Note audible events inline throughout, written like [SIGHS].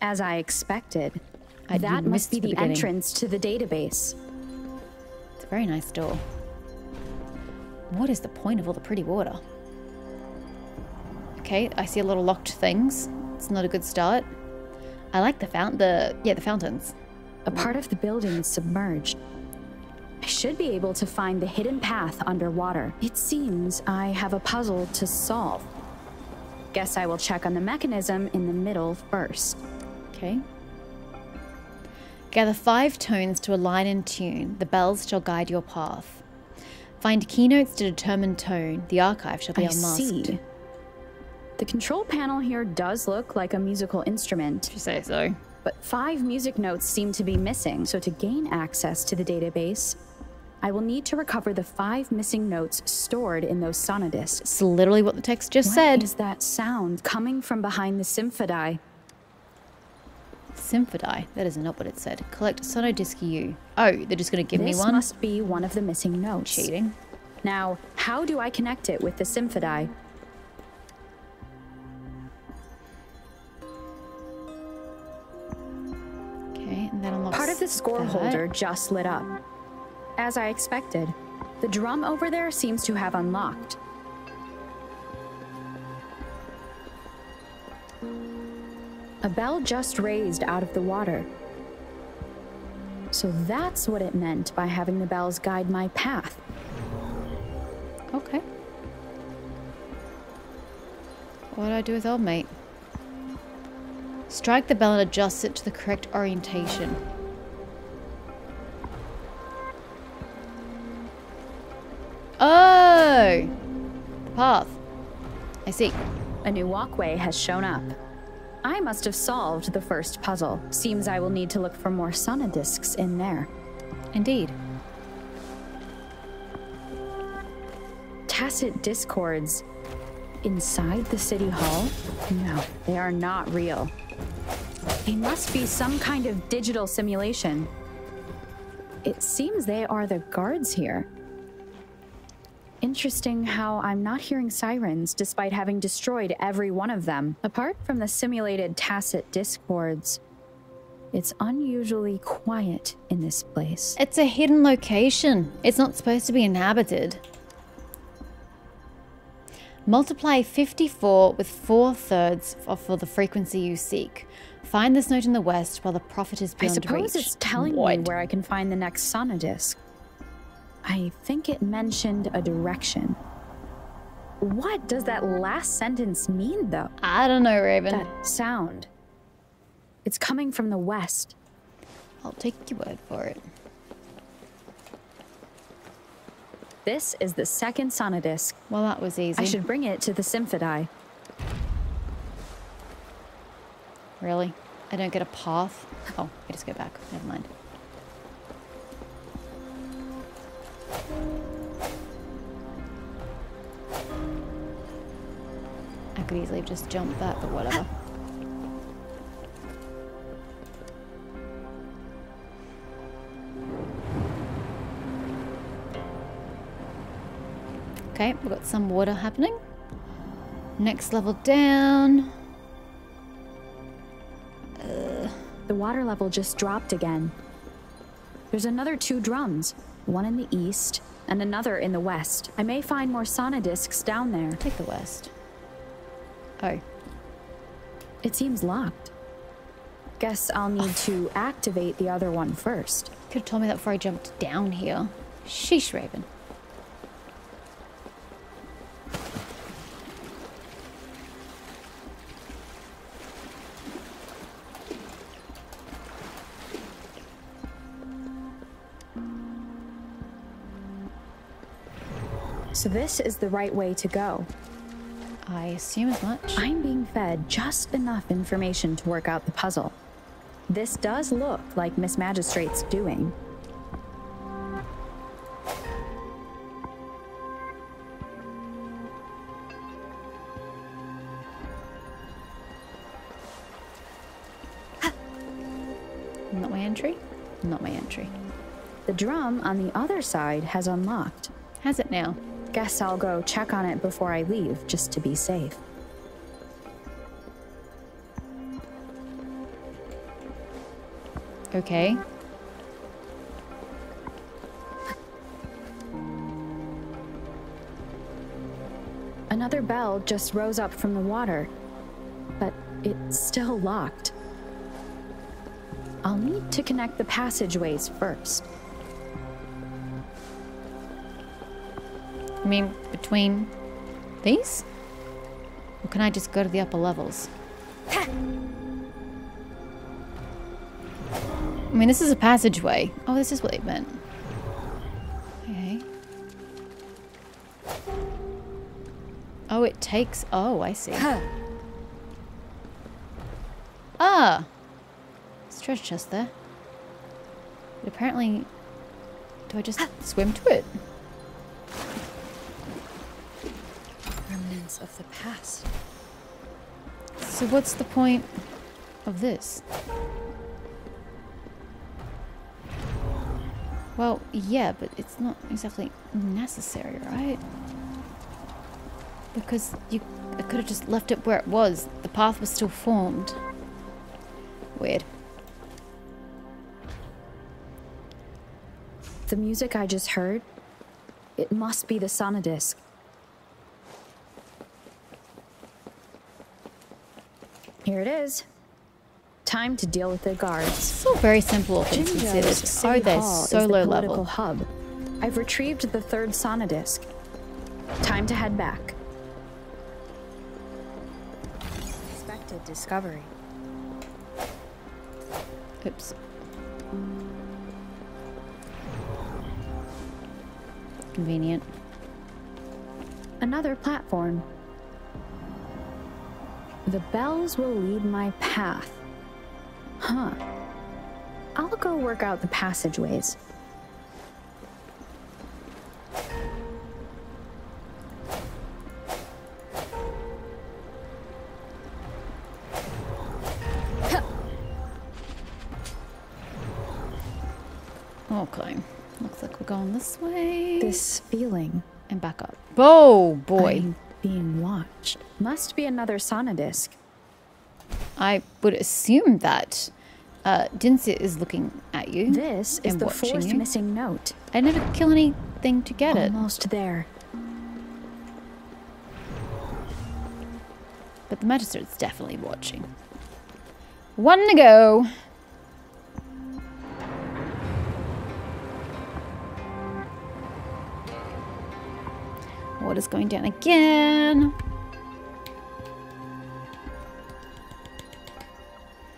As I expected. I that must be the the, entrance to the database. It's a very nice door. What is the point of all the pretty water? Okay, I see a lot of locked things. It's not a good start. I like the fount the yeah, the fountains. A part of the building is submerged. I should be able to find the hidden path underwater. It seems I have a puzzle to solve. Guess I will check on the mechanism in the middle first. Okay. Gather five tones to align in tune. The bells shall guide your path. Find keynotes to determine tone. The archive shall be I unmasked. see. The control panel here does look like a musical instrument, If you say so. but five music notes seem to be missing. So to gain access to the database, I will need to recover the five missing notes stored in those sonodiscs. It's literally what the text just What said. is that sound coming from behind the symphodi? Symphodi. That is not what it said. Collect Sonodisc U. Oh, they're just going to give this me one? This must be one of the missing notes. Cheating. Now, how do I connect it with the symphodi? Okay, and that unlocks Part of the score that. holder just lit up. As I expected, the drum over there seems to have unlocked. A bell just raised out of the water. So that's what it meant by having the bells guide my path. Okay. What do I do with old mate? Strike the bell and adjust it to the correct orientation. The path. I see. A new walkway has shown up. I must have solved the first puzzle. Seems I will need to look for more sonodiscs in there. Indeed. Tacet discords inside the city hall? No, they are not real. They must be some kind of digital simulation. It seems they are the guards here. Interesting how I'm not hearing sirens despite having destroyed every one of them. Apart from the simulated tacet discords, it's unusually quiet in this place. It's a hidden location. It's not supposed to be inhabited. Multiply 54 with 4 thirds for the frequency you seek. Find this note in the west while the prophet is I beyond suppose reach. it's telling me where I can find the next sonodisc. I think it mentioned a direction. What does that last sentence mean, though? I don't know, Raven. That sound. It's coming from the west. I'll take your word for it. This is the second sonodisc. Well, that was easy. I should bring it to the symphodi. Really? I don't get a path? Oh, I just go back. Never mind. I could easily have just jumped that, but whatever. Okay, we've got some water happening. Next level down. The water level just dropped again. There's another two drums, one in the east and another in the west. I may find more sonodiscs down there. Take the west. Oh, It seems locked. Guess I'll need to activate the other one first. could have told me that before I jumped down here. Sheesh, Raven. So this is the right way to go. I assume as much. I'm being fed just enough information to work out the puzzle. This does look like Miss Magistrate's doing. Not my entry. Not my entry. The drum on the other side has unlocked. Has it now? Guess I'll go check on it before I leave, just to be safe. Okay. Another bell just rose up from the water, but it's still locked. I'll need to connect the passageways first. Mean, between these? Or can I just go to the upper levels? I mean, this is a passageway. Oh, this is what it meant. Okay. Oh, it takes... Oh, I see. ah! There's a treasure chest there. But apparently... Do I just swim to it? Of the past. So what's the point of this? Well, yeah, but it's not exactly necessary, right? Because you I could have just left it where it was. The path was still formed. Weird. The music I just heard, it must be the sonodisc. Here it is. Time to deal with the guards. It's all very simple things considered. Oh, they're Hall so is the level. hub. I've retrieved the third sonodisc. Time to head back. Expected discovery. Oops. Convenient. Another platform. The bells will lead my path. Huh. I'll go work out the passageways. Okay. Looks like we're going this way. This feeling. and back up. Oh boy. I'm being watched. Must be another sonodisc. I would assume that uh, Jinhsi is looking at you. This is and the watching fourth you. missing note. I never kill anything to get it. Almost there. But the magistrate's definitely watching. One to go. Water's going down again.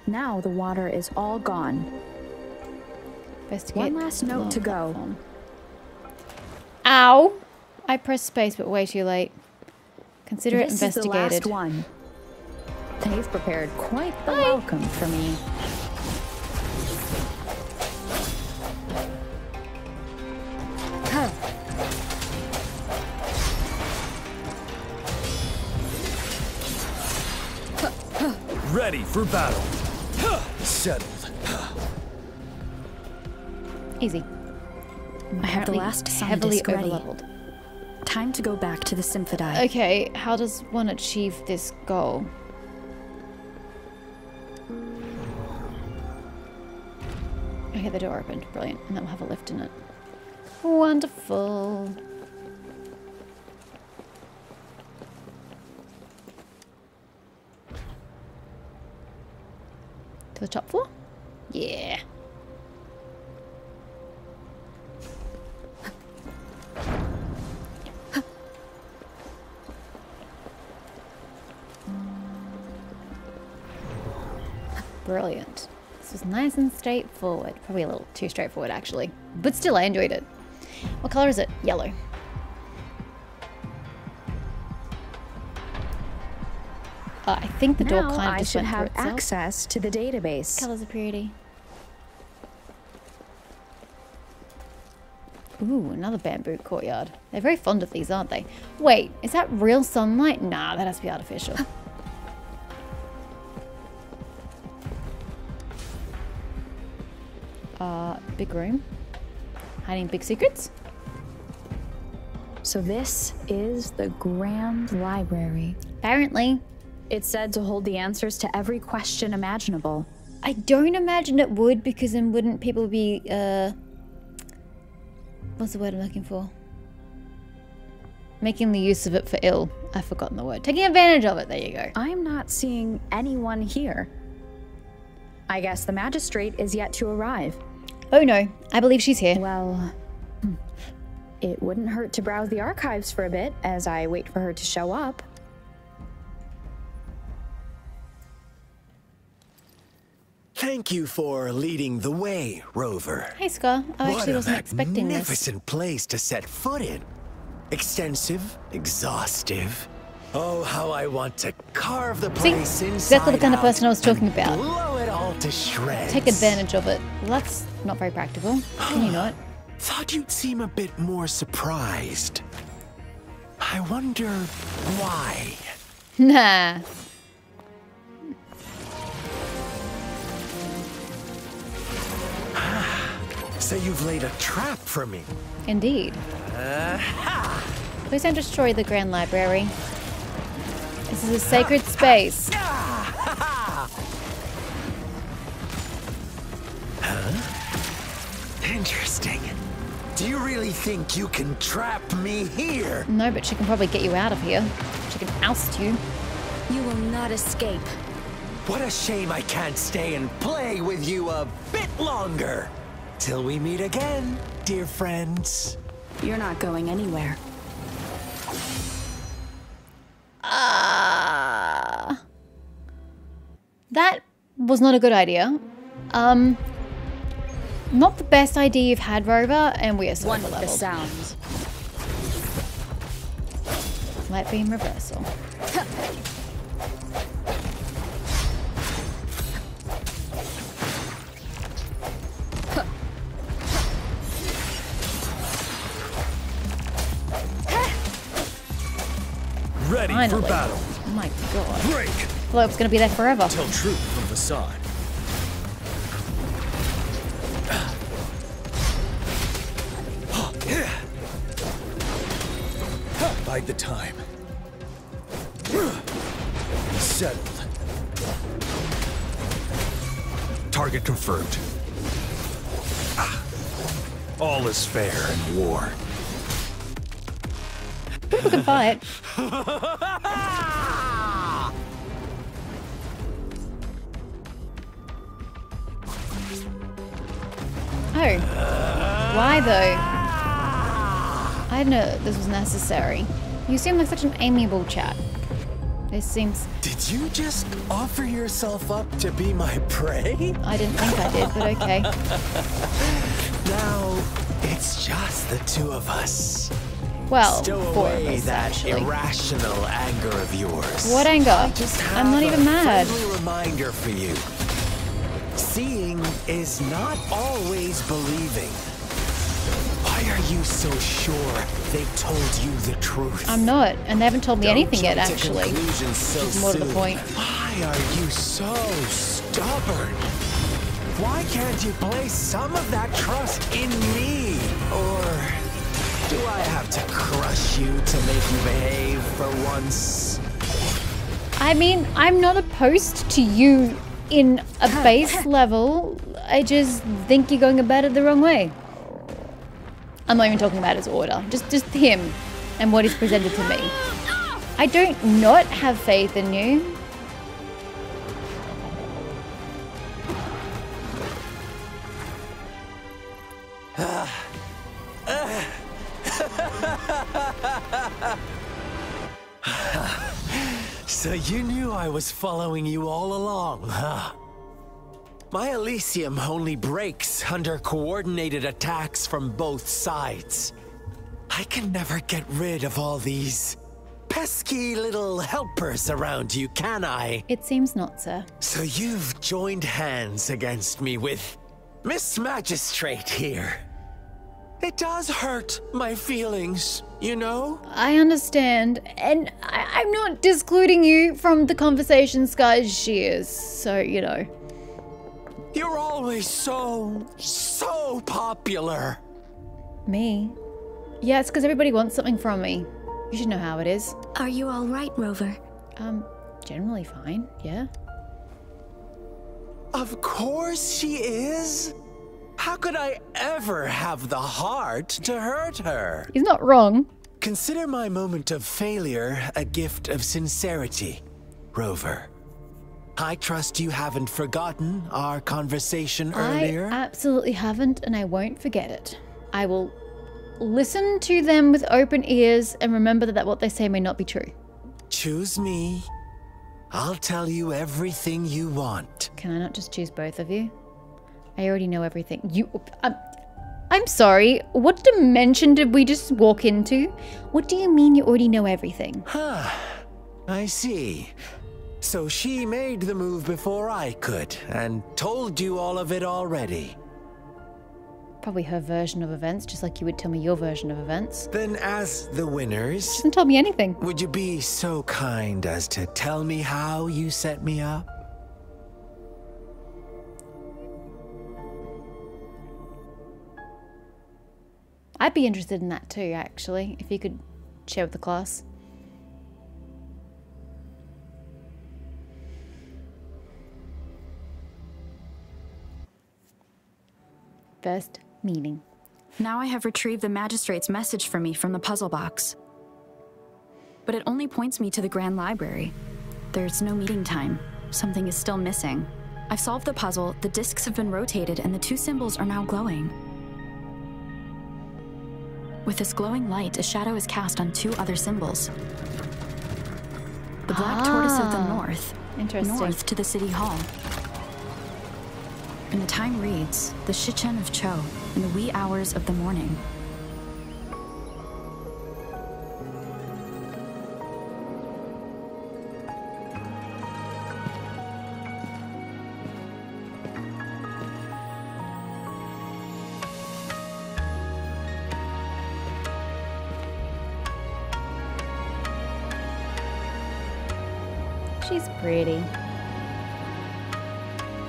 Now the water is all gone. One last note lower to go. Ow! I pressed space, but way too late. Consider it this is the investigated. last one. They've prepared quite the welcome for me. Ready for battle. Settled. Easy. I have the Apparently last heavily sonodisc ready. overleveled. Time to go back to the Symphodi. Okay, how does one achieve this goal? Okay, the door opened. Brilliant. And then we'll have a lift in it. Wonderful. The top floor? Yeah. Brilliant. This was nice and straightforward. Probably a little too straightforward, actually. But still, I enjoyed it. What color is it? Yellow. Uh, I think the door now kind of I just should have access to the database. Colors are pretty. Ooh, another bamboo courtyard. They're very fond of these, aren't they? Wait, is that real sunlight? Nah, that has to be artificial. [LAUGHS] uh, big room. Hiding big secrets? So this is the Grand Library. Apparently. It's said to hold the answers to every question imaginable. I don't imagine it would because then wouldn't people be, uh, what's the word I'm looking for? Making the use of it for ill. I've forgotten the word. Taking advantage of it. There you go. I'm not seeing anyone here. I guess the magistrate is yet to arrive. Oh no, I believe she's here. Well, hmm, it wouldn't hurt to browse the archives for a bit as I wait for her to show up. Thank you for leading the way, Rover. Hey, Scar. I what actually a wasn't expecting this. magnificent place to set foot in. Extensive, exhaustive. Oh, how I want to carve the See, place inside exactly the kind of person I was talking about. Blow it all to shreds. Take advantage of it. Well, that's not very practical. Can you not? [GASPS] Thought you'd seem a bit more surprised. I wonder why. [LAUGHS] Nah. So you've laid a trap for me. Indeed. Please don't destroy the Grand Library. This is a sacred space. Huh? Interesting. Do you really think you can trap me here? No, but she can probably get you out of here. She can oust you. You will not escape. What a shame I can't stay and play with you a bit longer. Till we meet again, dear friends. You're not going anywhere. Ah. that was not a good idea. Um, not the best idea you've had, Rover, and we are so One with the leveled. sounds. Light beam reversal. [LAUGHS] Ready Finally. for battle. Oh my god. Break. I thought it was going to be there forever. Tell truth from facade. [GASPS] Bide the time. Settled. Target confirmed. Ah. All is fair in war. Pretty good [LAUGHS] fight. Oh. Why though? I didn't know this was necessary. You seem like such an amiable chap. This seems... Did you just offer yourself up to be my prey? I didn't think I did, but okay. [LAUGHS] Now, it's just the two of us. Well, Stow four of away us, that actually. irrational anger of yours. What anger? I'm not even mad. reminder for you. Seeing is not always believing. Why are you so sure they told you the truth? I'm not, and they haven't told me Don't anything yet, actually. so Which is more to the point. Why are you so stubborn? Why can't you place some of that trust in me? Do I have to crush you to make you behave for once? I mean, I'm not opposed to you in a base [LAUGHS] level. I just think you're going about it the wrong way. I'm not even talking about his order. Just just him and what he's presented to me. [GASPS] I don't not have faith in you. So you knew I was following you all along, huh? My Elysium only breaks under coordinated attacks from both sides. I can never get rid of all these pesky little helpers around you, can I? It seems not, sir. So you've joined hands against me with Miss Magistrate here. It does hurt my feelings, you know? I understand, and I, I'm not discluding you from the conversation she is, so you know. You're always so, so popular. Me? Yeah, it's because everybody wants something from me. You should know how it is. Are you all right, Rover? Um, generally fine, yeah. Of course she is. How could I ever have the heart to hurt her? He's not wrong. Consider my moment of failure a gift of sincerity, Rover. I trust you haven't forgotten our conversation earlier. I absolutely haven't, and I won't forget it. I will listen to them with open ears and remember that what they say may not be true. Choose me. I'll tell you everything you want. Can I not just choose both of you? I already know everything. You. Um, I'm sorry. What dimension did we just walk into? What do you mean you already know everything? Huh. I see. So she made the move before I could, and told you all of it already. Probably her version of events, just like you would tell me your version of events. Then, as the winners, She hasn't told me anything. would you be so kind as to tell me how you set me up? I'd be interested in that too, actually, if you could share with the class. First meeting. Now I have retrieved the magistrate's message for me from the puzzle box. But it only points me to the Grand Library. There's no meeting time. Something is still missing. I've solved the puzzle, the discs have been rotated, and the two symbols are now glowing. With this glowing light, a shadow is cast on two other symbols. The black tortoise of the Ah, north, north to the city hall. And the time reads, the Shichen of Cho, in the wee hours of the morning. Pretty.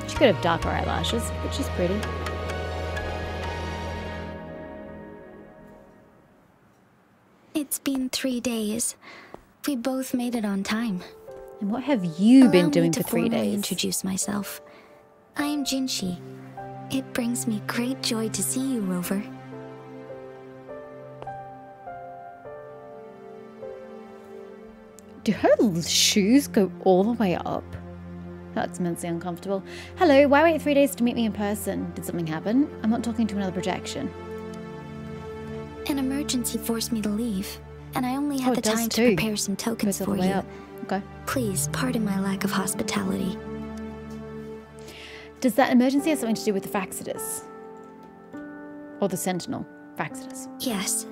She could have darker eyelashes, but she's pretty. It's been three days. We both made it on time. And what have you been Allow doing me to for three days? introduce myself. I am Jinhsi. It brings me great joy to see you, Rover. Do her shoes go all the way up? That's immensely uncomfortable. Hello, why wait three days to meet me in person? Did something happen? I'm not talking to another projection. An emergency forced me to leave, and I only had Oh, the time to prepare some tokens for you. up. Okay. Please pardon my lack of hospitality. Does that emergency have something to do with the Fractsidus? Or the Sentinel? Fractsidus. Yes.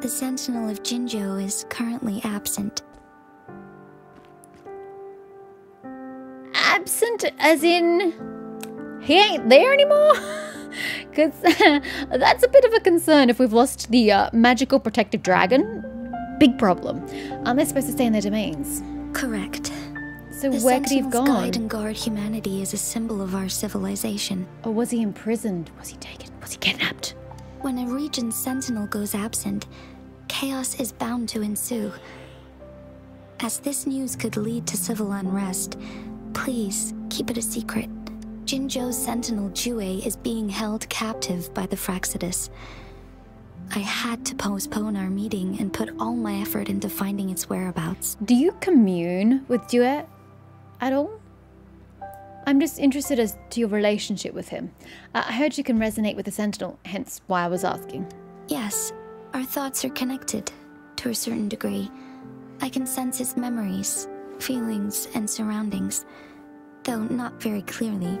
The Sentinel of Jinzhou is currently absent. Absent as in he ain't there anymore? [LAUGHS] Because [LAUGHS] that's a bit of a concern if we've lost the uh, magical protective dragon. Big problem. Aren't they supposed to stay in their domains? Correct. So The where could he have gone? guide and guard humanity is a symbol of our civilization. Or was he imprisoned? Was he taken? Was he kidnapped? When a region's sentinel goes absent, chaos is bound to ensue. As this news could lead to civil unrest, please keep it a secret. Jinzhou's sentinel Jue is being held captive by the Fractsidus. I had to postpone our meeting and put all my effort into finding its whereabouts. Do you commune with Duet at all? I'm just interested as to your relationship with him. I heard you can resonate with the Sentinel, hence why I was asking. Yes, our thoughts are connected, to a certain degree. I can sense his memories, feelings, and surroundings, though not very clearly.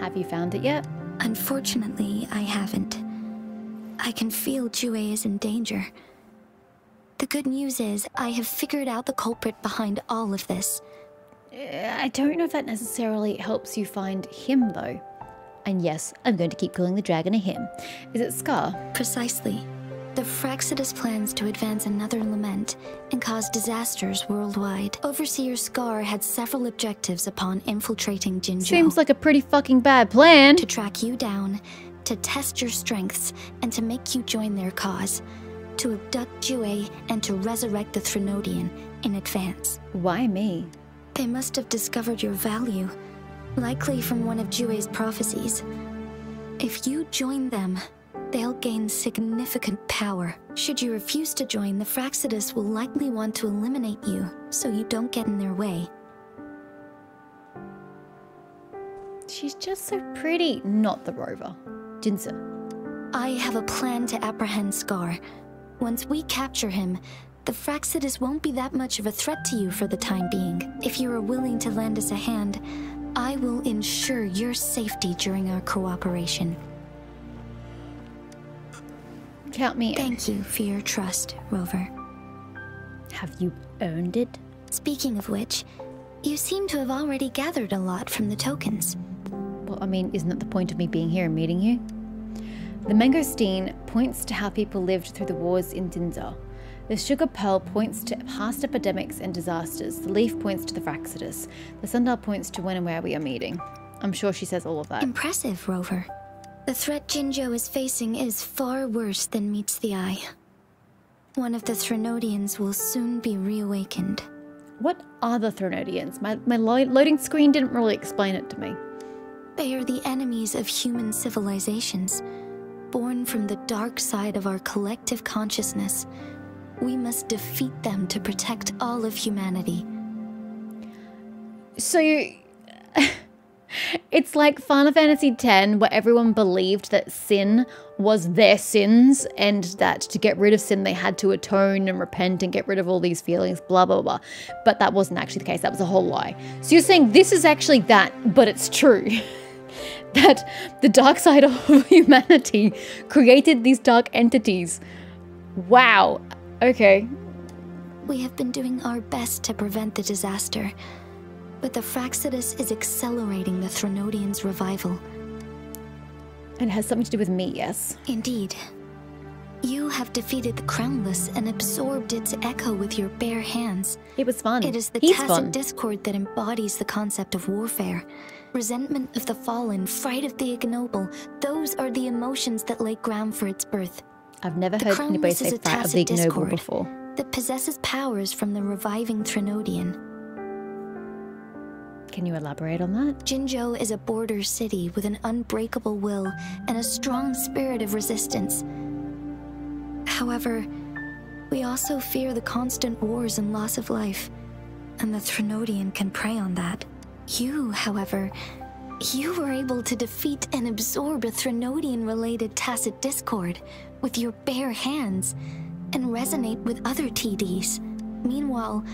Have you found it yet? Unfortunately, I haven't. I can feel Jue is in danger. The good news is, I have figured out the culprit behind all of this. Uh, I don't know if that necessarily helps you find him, though. And yes, I'm going to keep calling the dragon a him. Is it Scar? Precisely. The Fractsidus plans to advance another lament and cause disasters worldwide. Overseer Scar had several objectives upon infiltrating Jinzhou. Seems like a pretty fucking bad plan. to track you down, to test your strengths, and to make you join their cause. to abduct Jue and to resurrect the Threnodian in advance. Why me? They must have discovered your value, likely from one of Jue's prophecies. If you join them, they'll gain significant power. Should you refuse to join, the Fractsidus will likely want to eliminate you, so you don't get in their way. She's just so pretty. Not the rover. Jinhsi. I have a plan to apprehend Scar. Once we capture him, the Fractsidus won't be that much of a threat to you for the time being. If you are willing to lend us a hand, I will ensure your safety during our cooperation. Count me in. Thank you for your trust, Rover. Have you earned it? Speaking of which, you seem to have already gathered a lot from the tokens. Well, I mean, isn't that the point of me being here and meeting you? The mangosteen points to how people lived through the wars in Jinzhou. The sugar pearl points to past epidemics and disasters. The leaf points to the Fractsidus. The sundial points to when and where we are meeting. I'm sure she says all of that. Impressive, Rover. The threat Jinzhou is facing is far worse than meets the eye. One of the Threnodians will soon be reawakened. What are the Threnodians? My, my lo loading screen didn't really explain it to me. They are the enemies of human civilizations, born from the dark side of our collective consciousness. We must defeat them to protect all of humanity. So you. It's like Final Fantasy X, where everyone believed that sin was their sins, and that to get rid of sin, they had to atone and repent and get rid of all these feelings, blah, blah, blah. But that wasn't actually the case. That was a whole lie. So you're saying this is actually that, but it's true. [LAUGHS] that the dark side of [LAUGHS] humanity created these dark entities. Wow. Okay. We have been doing our best to prevent the disaster, but the Fractsidus is accelerating the Threnodians' revival. And has something to do with me, yes? Indeed. You have defeated the Crownless and absorbed its echo with your bare hands. It was fun. It is the He's tacit fun. discord that embodies the concept of warfare. Resentment of the fallen, fright of the ignoble, those are the emotions that lay ground for its birth. I've never The heard anybody say fright of the ignoble discord before. that possesses powers from the reviving Threnodian. Can you elaborate on that? Jinzhou is a border city with an unbreakable will and a strong spirit of resistance. However, we also fear the constant wars and loss of life, and the Threnodian can prey on that. You, however, you were able to defeat and absorb a Threnodian-related tacet discord with your bare hands and resonate with other TDs. Meanwhile,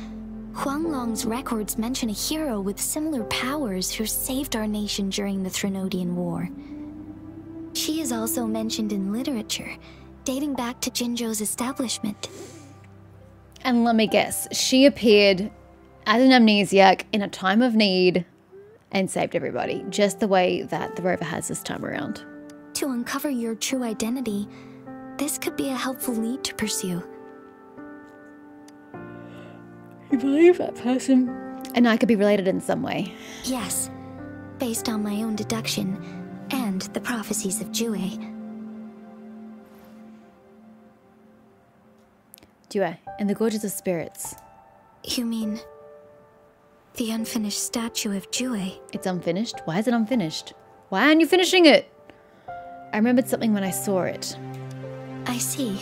Huanglong's records mention a hero with similar powers who saved our nation during the Threnodian War. She is also mentioned in literature, dating back to Jinzhou's establishment. And let me guess, she appeared as an amnesiac in a time of need and saved everybody, just the way that the rover has this time around. To uncover your true identity, this could be a helpful lead to pursue. You believe that person? And I could be related in some way. Yes, based on my own deduction and the prophecies of Jue. Dua, and the Gorges of Spirits. You mean the unfinished statue of Jue? It's unfinished? Why is it unfinished? Why aren't you finishing it? I remembered something when I saw it. I see.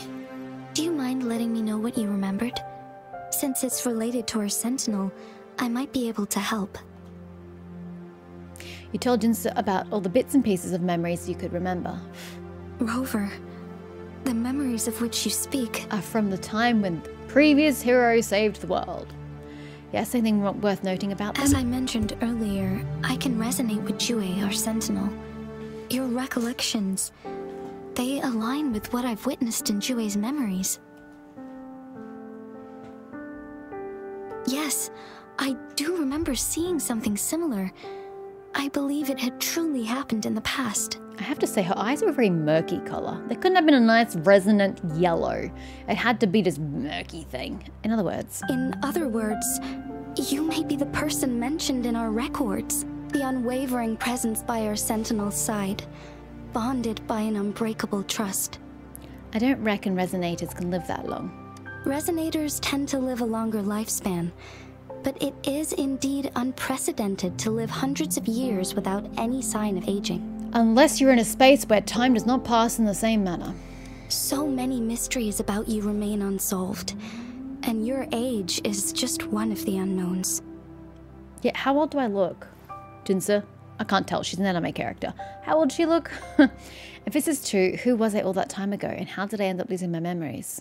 Do you mind letting me know what you remembered? Since it's related to our sentinel, I might be able to help. You told Jinhsi about all the bits and pieces of memories you could remember. Rover, the memories of which you speak, Are from the time when the previous hero saved the world. Yes, anything worth noting about them? as I mentioned earlier, I can resonate with Jue, our sentinel. Your recollections, they align with what I've witnessed in Jue's memories. Yes, I do remember seeing something similar. I believe it had truly happened in the past. I have to say, her eyes were a very murky colour. They couldn't have been a nice resonant yellow. It had to be this murky thing. In other words, In other words, you may be the person mentioned in our records. The unwavering presence by our sentinel's side, bonded by an unbreakable trust. I don't reckon resonators can live that long. Resonators tend to live a longer lifespan, but it is indeed unprecedented to live hundreds of years without any sign of aging. Unless you're in a space where time does not pass in the same manner. So many mysteries about you remain unsolved, and your age is just one of the unknowns. Yet, how old do I look? Jinhsi? I can't tell. She's an anime character. How old she look? [LAUGHS] if this is true, who was I all that time ago, and how did I end up losing my memories?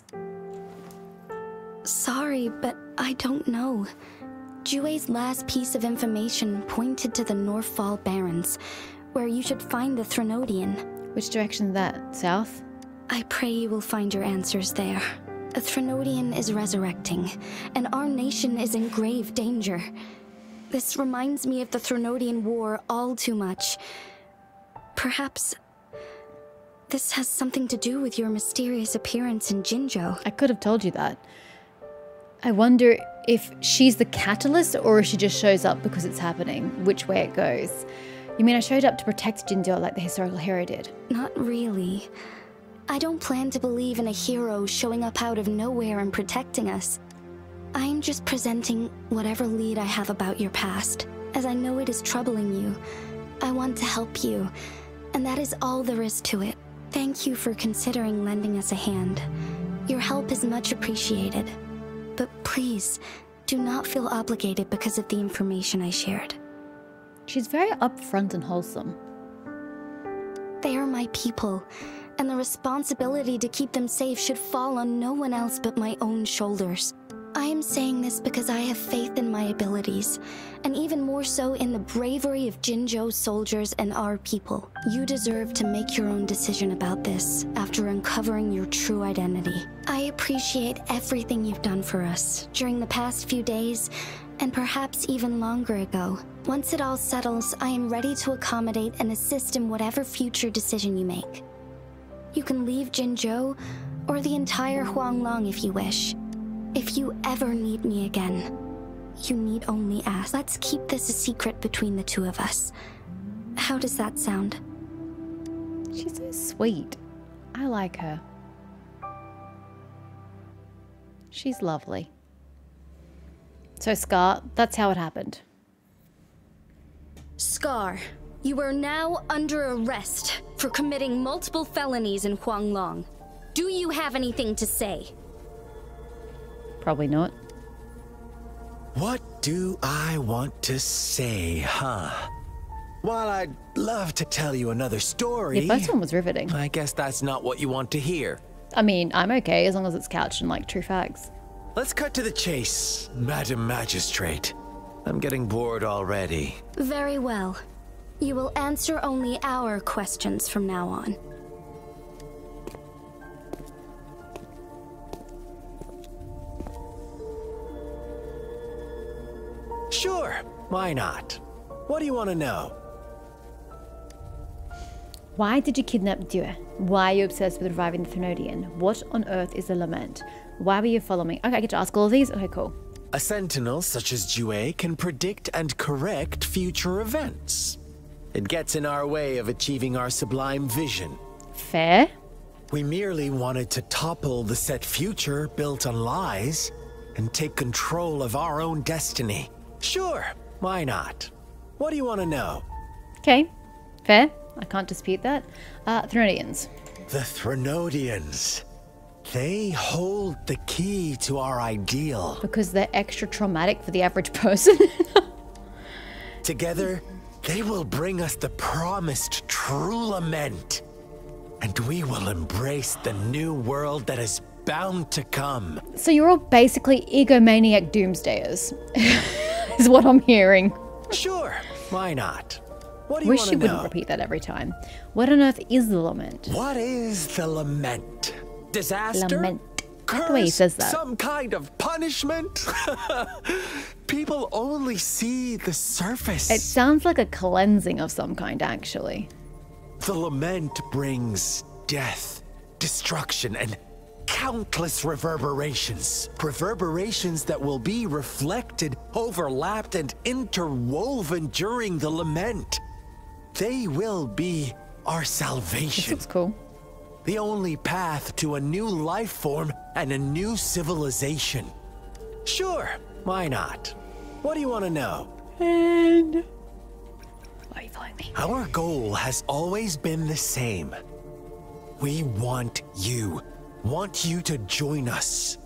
Sorry, but I don't know. Jue's last piece of information pointed to the Norfall Barrens, where you should find the Threnodian. Which direction is that? South? I pray you will find your answers there. A Threnodian is resurrecting, and our nation is in grave danger. This reminds me of the Threnodian War all too much. Perhaps this has something to do with your mysterious appearance in Jinzhou. I could have told you that. I wonder if she's the catalyst or if she just shows up because it's happening, which way it goes. You mean I showed up to protect Jinzhou like the historical hero did? Not really. I don't plan to believe in a hero showing up out of nowhere and protecting us. I'm just presenting whatever lead I have about your past, as I know it is troubling you. I want to help you, and that is all there is to it. Thank you for considering lending us a hand. Your help is much appreciated. But please, do not feel obligated because of the information I shared. She's very upfront and wholesome. They are my people, and the responsibility to keep them safe should fall on no one else but my own shoulders. I am saying this because I have faith in my abilities, and even more so in the bravery of Jinzhou soldiers and our people. You deserve to make your own decision about this after uncovering your true identity. I appreciate everything you've done for us during the past few days, and perhaps even longer ago. Once it all settles, I am ready to accommodate and assist in whatever future decision you make. You can leave Jinzhou or the entire Huanglong if you wish. If you ever need me again, you need only ask. Let's keep this a secret between the two of us. How does that sound? She's so sweet. I like her. She's lovely. So, Scar, that's how it happened. Scar, you are now under arrest for committing multiple felonies in Huanglong. Do you have anything to say? Probably not. What do I want to say, huh? While I'd love to tell you another story, The first one was riveting. I guess that's not what you want to hear. I mean, I'm okay as long as it's couched in like true facts. Let's cut to the chase, Madam Magistrate. I'm getting bored already. Very well. You will answer only our questions from now on. Sure, why not? What do you want to know? Why did you kidnap Jue? Why are you obsessed with reviving the Thenodian? What on earth is the lament? Why were you following me? Okay, I get to ask all of these? Okay, cool. A sentinel such as Jue can predict and correct future events. It gets in our way of achieving our sublime vision. Fair? We merely wanted to topple the set future built on lies and take control of our own destiny. Sure, why not? What do you want to know? Okay, fair. I can't dispute that. Uh, Thenodians. The Threnodians. They hold the key to our ideal. Because they're extra traumatic for the average [LAUGHS] person. Together, they will bring us the promised true lament. And we will embrace the new world that is bound to come. so you're all basically egomaniac doomsdayers, [LAUGHS] is what I'm hearing. Sure, why not? What do you Wish she to wouldn't repeat that every time. What on earth is the lament? What is the lament? Disaster? Lament. Curse? the way he says that. Some kind of punishment? [LAUGHS] People only see the surface. It sounds like a cleansing of some kind, actually. The lament brings death, destruction, and countless reverberations. Reverberations that will be reflected, overlapped, and interwoven during the lament. They will be our salvation. looks cool. The only path to a new life form and a new civilization. Sure, why not? What do you want to know? And why are you following me? Our goal has always been the same. We want you. Want you to join us.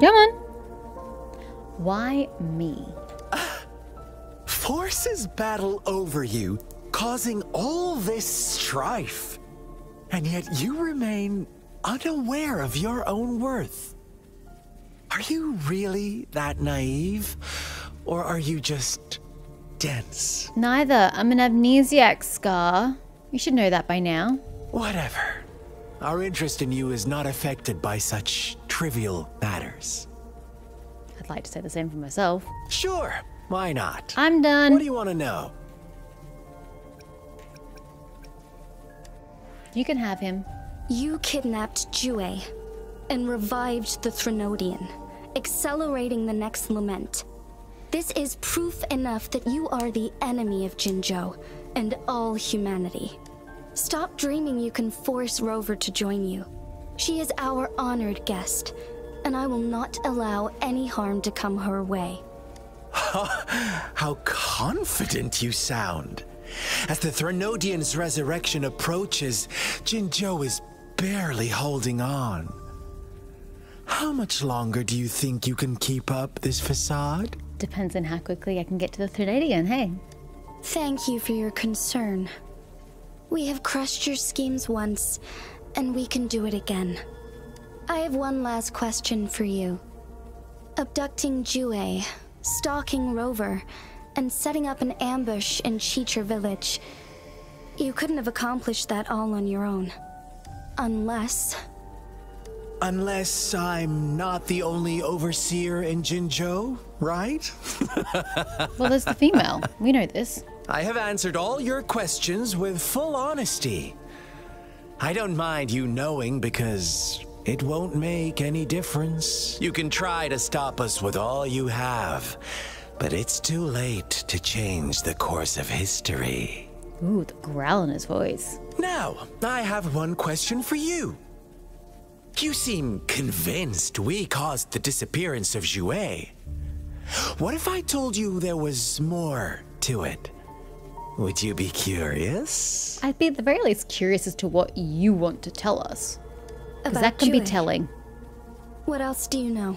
Come on. Why me? [SIGHS] Forces battle over you, causing all this strife. And yet you remain unaware of your own worth. Are you really that naive? Or are you just dense? Neither. I'm an amnesiac scar. You should know that by now. Whatever. Our interest in you is not affected by such trivial matters. I'd like to say the same for myself. Sure, why not? I'm done. What do you want to know? You can have him. You kidnapped Jue and revived the Threnodian, accelerating the next lament. This is proof enough that you are the enemy of Jinzhou and all humanity. Stop dreaming you can force Rover to join you. She is our honored guest, and I will not allow any harm to come her way. [LAUGHS] How confident you sound. As the Threnodian's resurrection approaches, Jinzhou is barely holding on. How much longer do you think you can keep up this facade? Depends on how quickly I can get to the Threnodian, hey? Thank you for your concern. We have crushed your schemes once, and we can do it again. I have one last question for you. Abducting Jue, stalking Rover, and setting up an ambush in Qichi village. You couldn't have accomplished that all on your own. Unless. Unless I'm not the only overseer in Jinzhou, right? [LAUGHS] Well, there's the female. We know this. I have answered all your questions with full honesty. I don't mind you knowing because it won't make any difference. You can try to stop us with all you have, but it's too late to change the course of history. Ooh, the growl in his voice. Now, I have one question for you. You seem convinced we caused the disappearance of Jue. What if I told you there was more to it? Would you be curious? I'd be at the very least curious as to what you want to tell us. Because that can be telling. What else do you know?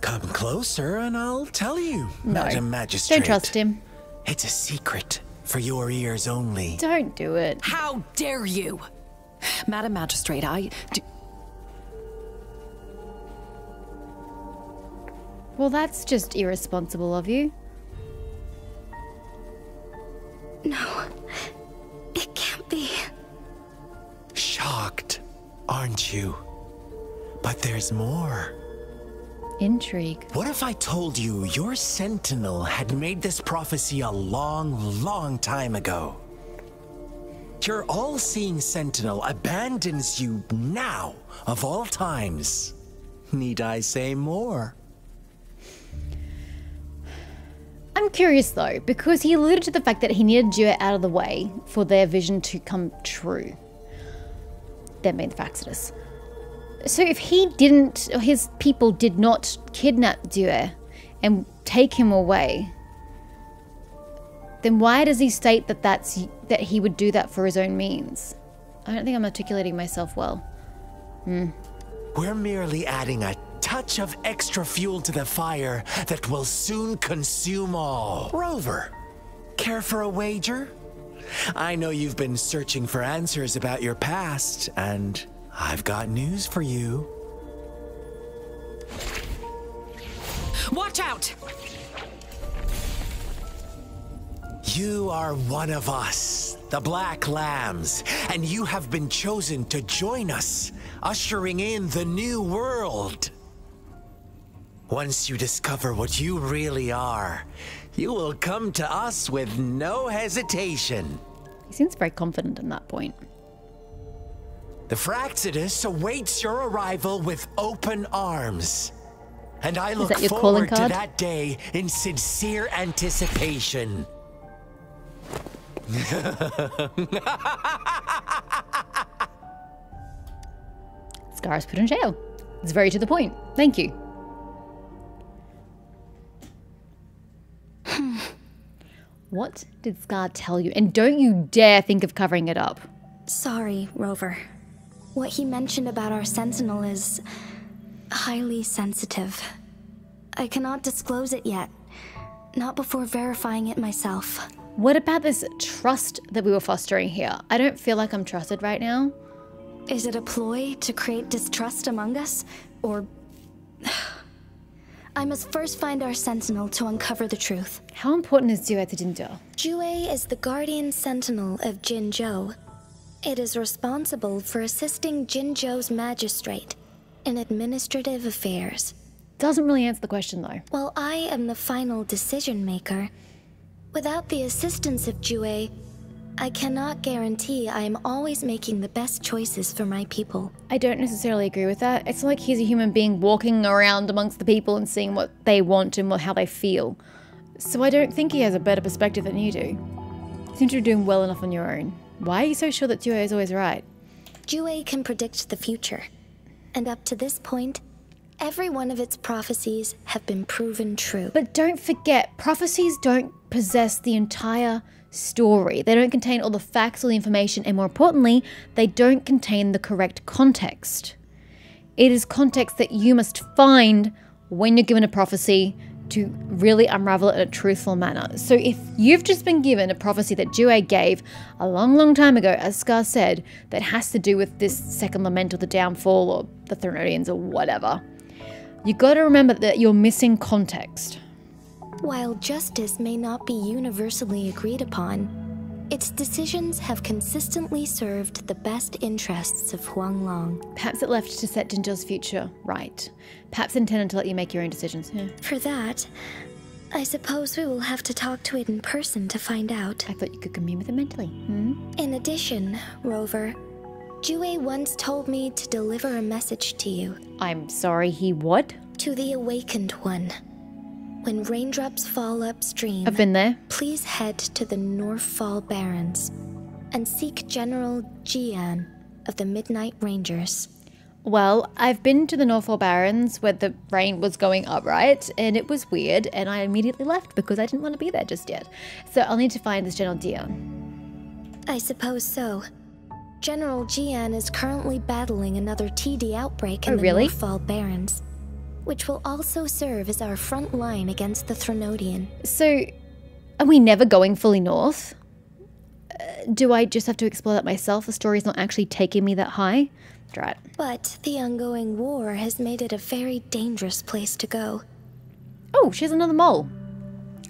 Come closer and I'll tell you, No. Madam Magistrate. Don't trust him. It's a secret for your ears only. Don't do it. How dare you? Madam Magistrate, I. D- Well, that's just irresponsible of you. No. It can't be. Shocked, aren't you? But there's more. Intrigue. What if I told you your sentinel had made this prophecy a long, long time ago? Your all seeing sentinel abandons you now, of all times. Need I say more? I'm curious though, because he alluded to the fact that he needed Jue out of the way for their vision to come true. That made the Fractsidus. So if he didn't, or his people did not kidnap Jue and take him away, then why does he state that that's that he would do that for his own means? I don't think I'm articulating myself well. Hmm. We're merely adding a touch of extra fuel to the fire that will soon consume all. Rover, care for a wager? I know you've been searching for answers about your past, and I've got news for you. Watch out! You are one of us, the Black Lambs, and you have been chosen to join us, ushering in the new world. Once you discover what you really are, you will come to us with no hesitation. He seems very confident in that point. The Fractsidus awaits your arrival with open arms. And I look that your calling forward to that day in sincere anticipation. Scar is put in jail. It's very to the point. Thank you. [SIGHS] what did Scar tell you? And don't you dare think of covering it up. Sorry, Rover. What he mentioned about our sentinel is highly sensitive. I cannot disclose it yet. Not before verifying it myself. What about this trust that we were fostering here? I don't feel like I'm trusted right now. Is it a ploy to create distrust among us? Or. I must first find our sentinel to uncover the truth. How important is Jue to Jinzhou? Jue is the guardian sentinel of Jinzhou. It is responsible for assisting Jinzhou's magistrate in administrative affairs. Doesn't really answer the question though. While I am the final decision maker, without the assistance of Jue, I cannot guarantee I am always making the best choices for my people. I don't necessarily agree with that. It's like he's a human being walking around amongst the people and seeing what they want and what, how they feel. So I don't think he has a better perspective than you do. You seem to be doing well enough on your own. Why are you so sure that Jue is always right? Jue can predict the future. And up to this point, every one of its prophecies have been proven true. But don't forget, prophecies don't possess the entire story. They don't contain all the facts or the information, and more importantly, they don't contain the correct context. It is context that you must find when you're given a prophecy to really unravel it in a truthful manner. So if you've just been given a prophecy that Jue gave a long, long time ago, as Scar said, that has to do with this second lament or the downfall or the Threnodians or whatever, you've got to remember that you're missing context. While justice may not be universally agreed upon, its decisions have consistently served the best interests of Huanglong. Perhaps it left to set Jinzhou's future right. Perhaps intended to let you make your own decisions. Yeah. For that, I suppose we will have to talk to it in person to find out. I thought you could commune with it mentally. Hmm? In addition, Rover, Jue once told me to deliver a message to you. I'm sorry, he what? To the Awakened One. When raindrops fall upstream, I've been there. please head to the Norfall Barrens and seek General Jiyan of the Midnight Rangers. Well, I've been to the Norfall Barrens where the rain was going up, right? And it was weird, and I immediately left because I didn't want to be there just yet. So I'll need to find this General Dion. I suppose so. General Jiyan is currently battling another TD outbreak in Oh, the really? Norfall Barrens, which will also serve as our front line against the Threnodian. So, are we never going fully north? Uh, do I just have to explore that myself? The story's not actually taking me that high? Right. But the ongoing war has made it a very dangerous place to go. Oh, she has another mole.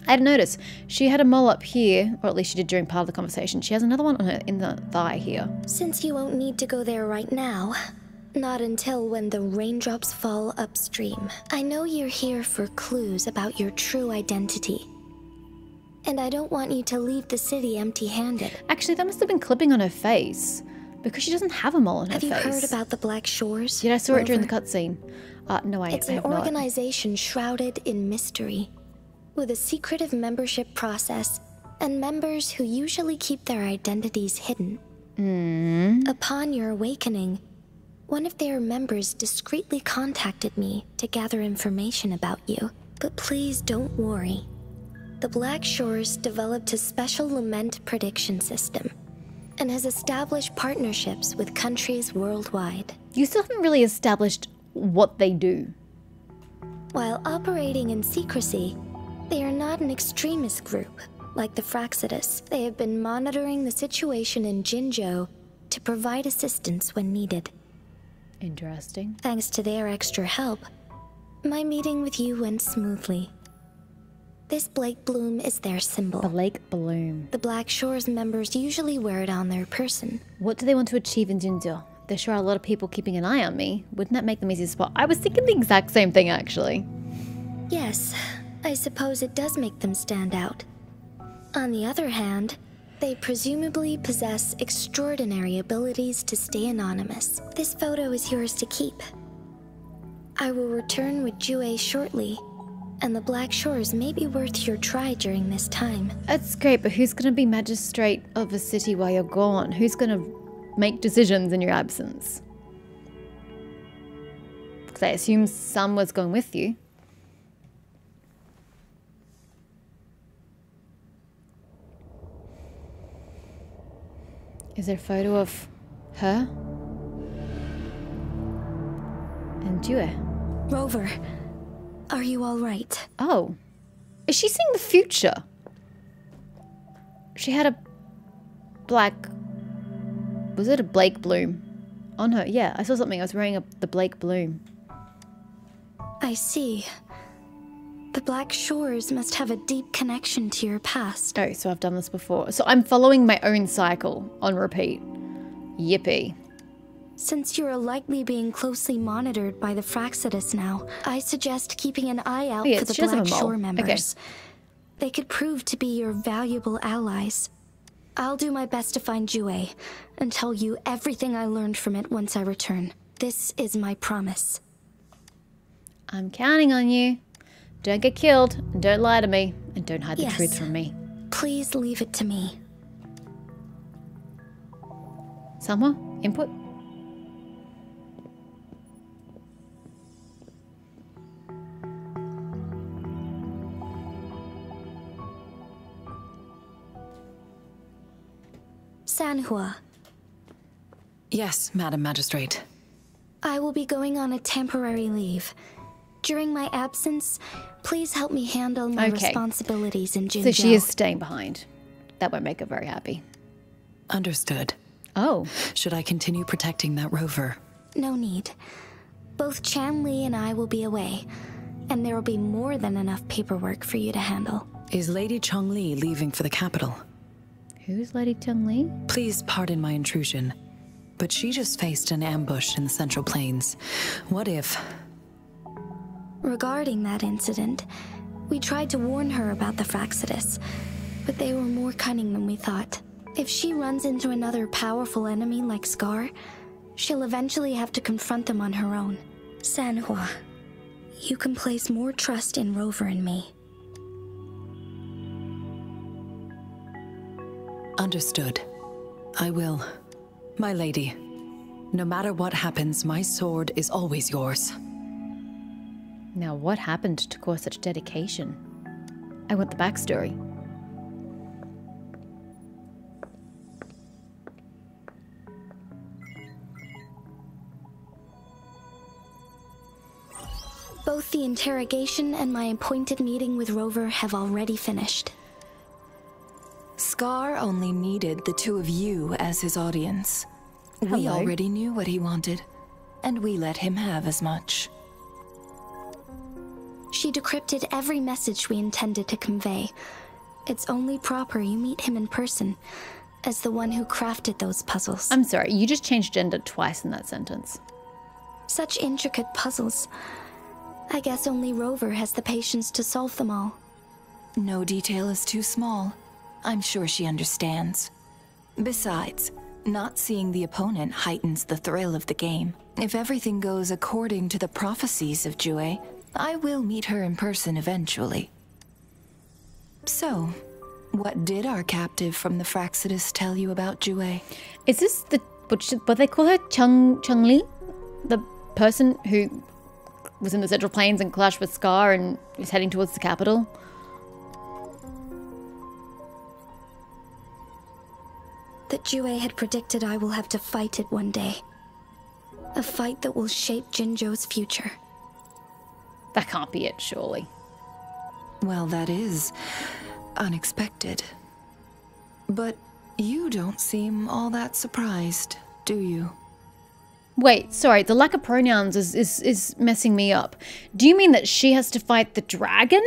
I didn't notice. She had a mole up here, or at least she did during part of the conversation. She has another one on her in the thigh here. Since you won't need to go there right now, not until when the raindrops fall upstream. I know you're here for clues about your true identity. And I don't want you to leave the city empty handed. Actually, that must have been clipping on her face because she doesn't have a mole on her face. Have you face. heard about the Black Shores? Yeah, I saw it during the cutscene. Uh, no, I, It's I an have not. organization shrouded in mystery, with a secretive membership process, and members who usually keep their identities hidden. Mm. Upon your awakening, one of their members discreetly contacted me to gather information about you. But please don't worry. The Black Shores developed a special lament prediction system and has established partnerships with countries worldwide. You still haven't really established what they do. While operating in secrecy, they are not an extremist group like the Fractsidus. They have been monitoring the situation in Jinzhou to provide assistance when needed. Interesting. Thanks to their extra help, my meeting with you went smoothly. This Blake Bloom is their symbol. Blake Bloom. The Black Shores members usually wear it on their person. What do they want to achieve in Jinzhou? There sure are a lot of people keeping an eye on me. Wouldn't that make them easy to spot? I was thinking the exact same thing, actually. Yes, I suppose it does make them stand out. On the other hand, they presumably possess extraordinary abilities to stay anonymous. This photo is yours to keep. I will return with Jue shortly, and the Black Shores may be worth your try during this time. That's great, but who's going to be magistrate of a city while you're gone? Who's going to make decisions in your absence? Because I assume was going with you. Is there a photo of her? And Jue? Rover, are you all right? Oh. Is she seeing the future? She had a black. Was it a Blake Bloom? On her. Yeah, I saw something. I was wearing a, the Blake Bloom. I see. The Black Shores must have a deep connection to your past. Oh, so I've done this before. So I'm following my own cycle on repeat. Yippee. Since you are likely being closely monitored by the Fractsidus now, I suggest keeping an eye out Yeah, for the she does have Black. Shore Okay. members. They could prove to be your valuable allies. I'll do my best to find Jue and tell you everything I learned from it once I return. This is my promise. I'm counting on you. Don't get killed, and don't lie to me, and don't hide the Yes. truth from me. Please leave it to me. Summer, input? Sanhua, Yes, Madam Magistrate. I will be going on a temporary leave. During my absence, please help me handle my Okay. responsibilities in Jinzhou. So she is staying behind. That won't make her very happy. Understood. Oh, Should I continue protecting that rover? No need. Both Changli and I will be away, and there will be more than enough paperwork for you to handle. Is Lady Changli leaving for the capital? who's Lady Tung Li? Please pardon my intrusion, but she just faced an ambush in the Central Plains. What if... Regarding that incident, we tried to warn her about the Fractsidus, but they were more cunning than we thought. If she runs into another powerful enemy like Scar, she'll eventually have to confront them on her own. Sanhua, you can place more trust in Rover and me. Understood. I will. My lady, no matter what happens, my sword is always yours. Now, what happened to cause such dedication? I want the backstory. Both the interrogation and my appointed meeting with Rover have already finished. Scar only needed the two of you as his audience. Hello. We already knew what he wanted, and we let him have as much. She decrypted every message we intended to convey. It's only proper you meet him in person, as the one who crafted those puzzles. I'm sorry, you just changed gender twice in that sentence. Such intricate puzzles. I guess only Rover has the patience to solve them all. No detail is too small. I'm sure she understands. Besides, not seeing the opponent heightens the thrill of the game. If everything goes according to the prophecies of Jue, I will meet her in person eventually. So, what did our captive from the Fractsidus tell you about Jue? Is this the what, should, what they call her Chung Chung Li, the person who was in the Central Plains and clashed with Scar and is heading towards the capital? That Jue had predicted I will have to fight it one day. A fight that will shape Jinzhou's future. That can't be it, surely. Well, that is unexpected. But you don't seem all that surprised, do you? Wait, sorry, the lack of pronouns is, is, is messing me up. Do you mean that she has to fight the dragon?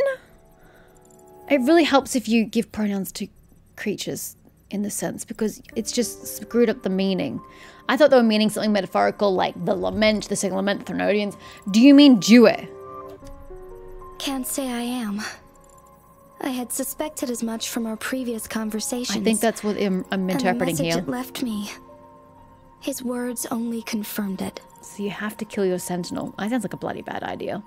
It really helps if you give pronouns to creatures in the sense because it's just screwed up the meaning. I thought they were meaning something metaphorical like the lament, the second lament, the Threnodians. Do you mean Jue? Can't say I am. I had suspected as much from our previous conversations. I think that's what I'm, I'm the interpreting message here. it left me. His words only confirmed it. So you have to kill your sentinel. That sounds like a bloody bad idea.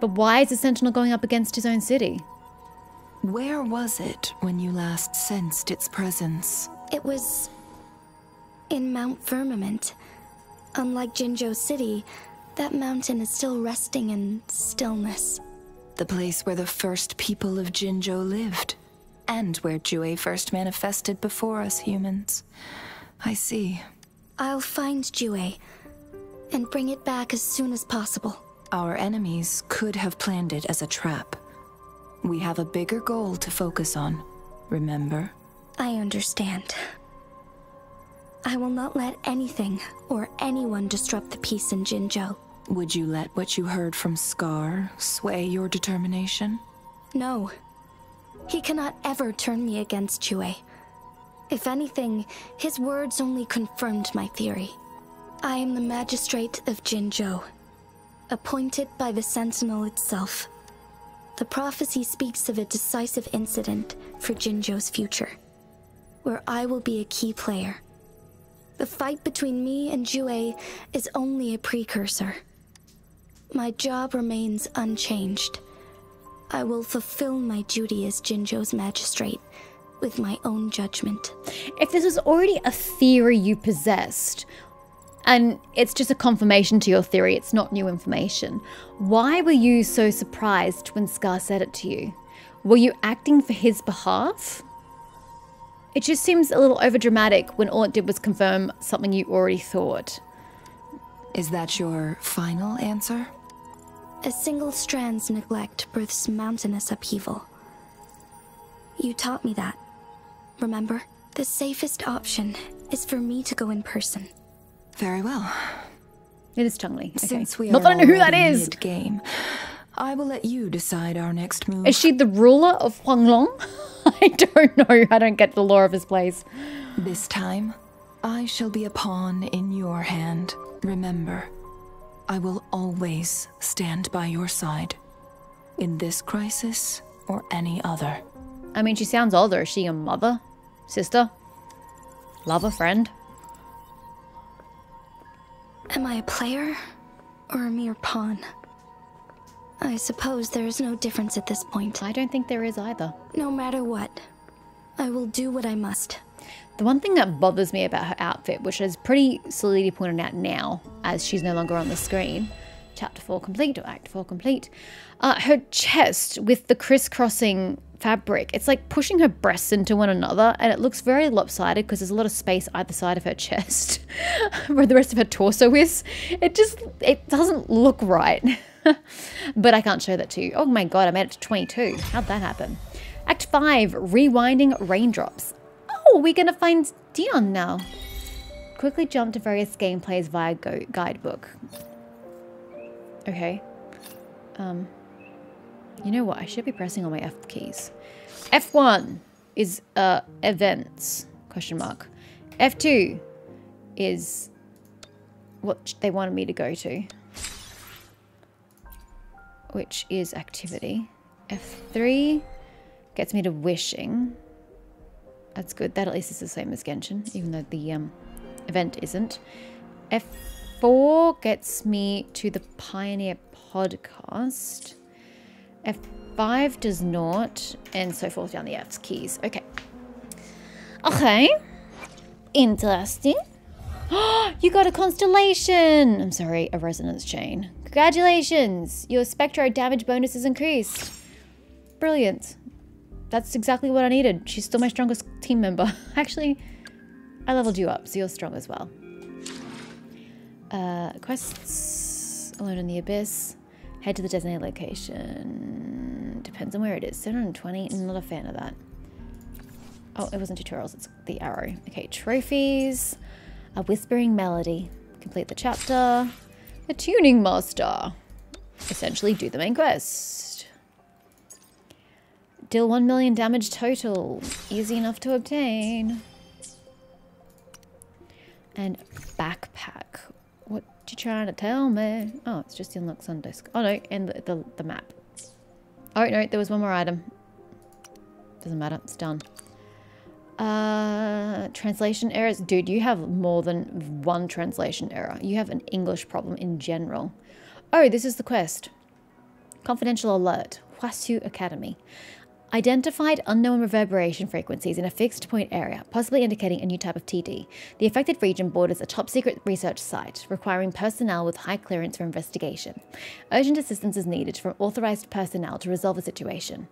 But why is the Sentinel going up against his own city? Where was it when you last sensed its presence? It was in Mount Firmament. Unlike Jinzhou City, that mountain is still resting in stillness. The place where the first people of Jinzhou lived, and where Jue first manifested before us humans. I see. I'll find Jue and bring it back as soon as possible. Our enemies could have planned it as a trap. We have a bigger goal to focus on, remember? I understand. I will not let anything or anyone disrupt the peace in Jinzhou. Would you let what you heard from Scar sway your determination? No. He cannot ever turn me against Jue. If anything, his words only confirmed my theory. I am the magistrate of Jinzhou, appointed by the Sentinel itself. The prophecy speaks of a decisive incident for Jinzhou's future, where I will be a key player. The fight between me and Jue is only a precursor. My job remains unchanged. I will fulfill my duty as Jinzhou's magistrate with my own judgment. If this was already a theory you possessed, and it's just a confirmation to your theory, it's not new information, why were you so surprised when Scar said it to you? Were you acting for his behalf? It just seems a little overdramatic when all it did was confirm something you already thought. Is that your final answer? A single strand's neglect births mountainous upheaval. You taught me that. Remember? The safest option is for me to go in person. Very well. It is Chun-Li. Okay. Since we Not that I know who that is. already mid-game, I will let you decide our next move. Is she the ruler of Huanglong? [LAUGHS] I don't know. I don't get the lore of his place. This time, I shall be a pawn in your hand. Remember, I will always stand by your side. In this crisis or any other. I mean, she sounds older. Is she a mother? Sister? Lover? Friend? Am I a player or a mere pawn? I suppose there is no difference at this point. I don't think there is either. No matter what, I will do what I must. The one thing that bothers me about her outfit, which is pretty solidly pointed out now, as she's no longer on the screen, chapter 4 complete or act 4 complete, uh, her chest with the crisscrossing fabric, it's like pushing her breasts into one another, and it looks very lopsided because there's a lot of space either side of her chest, [LAUGHS] where the rest of her torso is. It just, it doesn't look right. [LAUGHS] but I can't show that to you. Oh my god, I made it to 22. How'd that happen? Act 5, Rewinding Raindrops. Oh, we're gonna find Dion now. Quickly jump to various gameplays via guidebook. Okay. Um, you know what? I should be pressing all my F keys. F1 is uh, events, question mark. F2 is what they wanted me to go to, which is activity. F3 gets me to wishing. That's good. That at least is the same as Genshin, even though the um, event isn't. F4 gets me to the Pioneer podcast. F5 does not, and so forth down the F's keys. Okay. Okay. Interesting. [GASPS] you got a constellation! I'm sorry, a resonance chain. Congratulations! Your Spectro damage bonus is increased. Brilliant. That's exactly what I needed. She's still my strongest team member. [LAUGHS] Actually, I leveled you up, so you're strong as well. Uh, quests. Alone in the Abyss. Head to the designated location. Depends on where it is. 720. Not a fan of that. Oh, it wasn't tutorials. It's the arrow. Okay, trophies. A whispering melody. Complete the chapter. The tuning master. Essentially, do the main quest. Deal 1 million damage total. Easy enough to obtain. And backpack. What you trying to tell me? Oh, it's just the Lux on disk. Oh no, and the, the, the map. Oh no, there was one more item. Doesn't matter, it's done. Uh, translation errors. Dude, you have more than one translation error. You have an English problem in general. Oh, this is the quest. Confidential alert. Huaxu Academy. Identified unknown reverberation frequencies in a fixed point area, possibly indicating a new type of TD. The affected region borders a top secret research site, requiring personnel with high clearance for investigation. Urgent assistance is needed from authorized personnel to resolve the situation.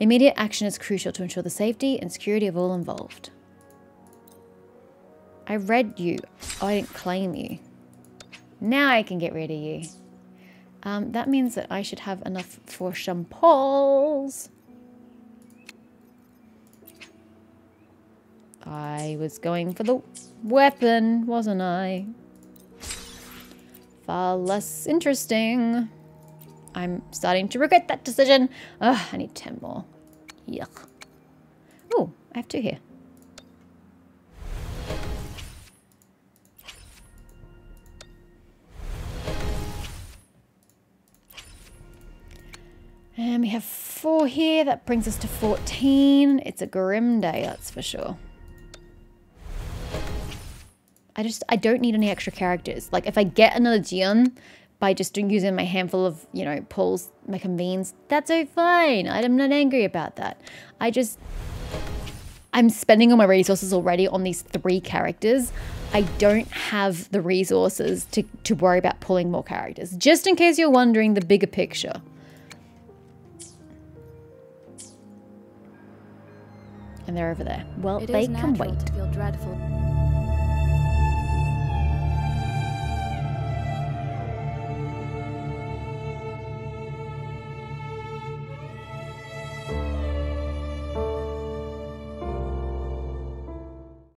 Immediate action is crucial to ensure the safety and security of all involved. I read you. Oh, I didn't claim you. Now I can get rid of you. Um, that means that I should have enough for Champals. I was going for the weapon, wasn't I? Far less interesting. I'm starting to regret that decision. Ugh, I need 10 more. Yuck. Oh, I have two here. And we have four here. That brings us to 14. It's a grim day, that's for sure. I just, I don't need any extra characters. Like, if I get another Gion by just using my handful of, you know, pulls, my convenes, that's so fine. I'm not angry about that. I just, I'm spending all my resources already on these three characters. I don't have the resources to, to worry about pulling more characters. Just in case you're wondering the bigger picture. And they're over there. Well, It they can wait. to feel dreadful.